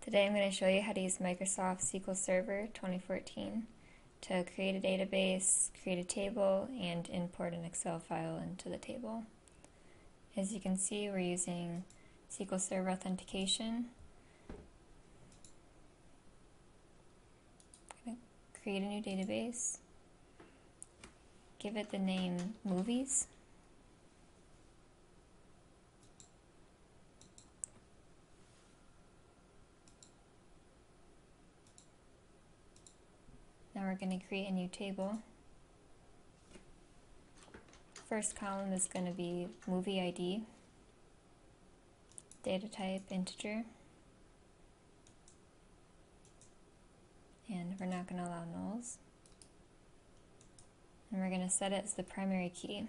Today I'm going to show you how to use Microsoft SQL Server 2014 to create a database, create a table, and import an Excel file into the table. As you can see, we're using SQL Server Authentication. I'm going to create a new database, give it the name Movies. We're going to create a new table. First column is going to be movie ID, data type integer, and we're not going to allow nulls. And we're going to set it as the primary key.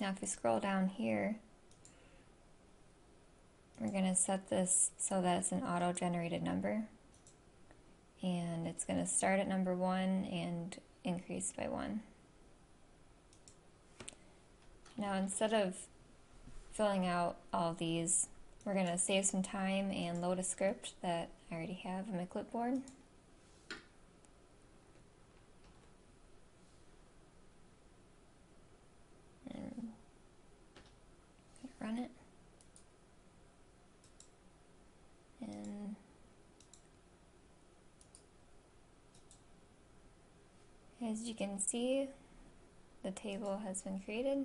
Now if we scroll down here, we're going to set this so that it's an auto-generated number. And it's going to start at number 1 and increase by 1. Now instead of filling out all these, we're going to save some time and load a script that I already have on my clipboard. And run it. As you can see, the table has been created.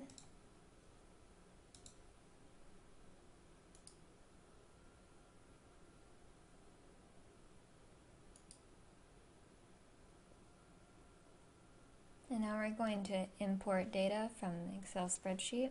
And now we're going to import data from the Excel spreadsheet.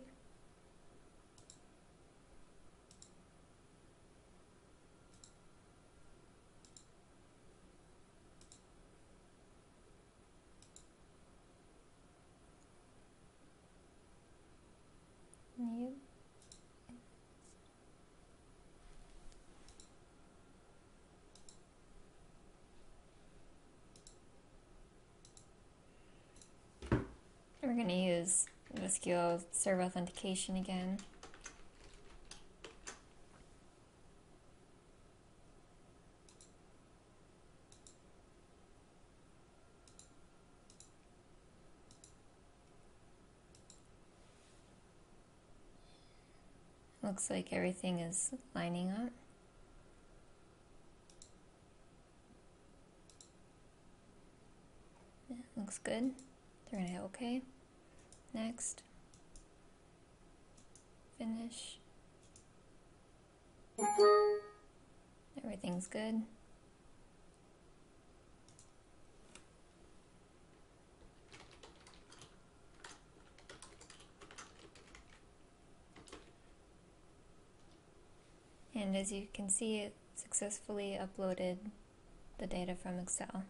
The Server Authentication again. Looks like everything is lining up. Yeah, looks good. They're gonna hit OK. Next. Finish. Everything's good. And as you can see, it successfully uploaded the data from Excel.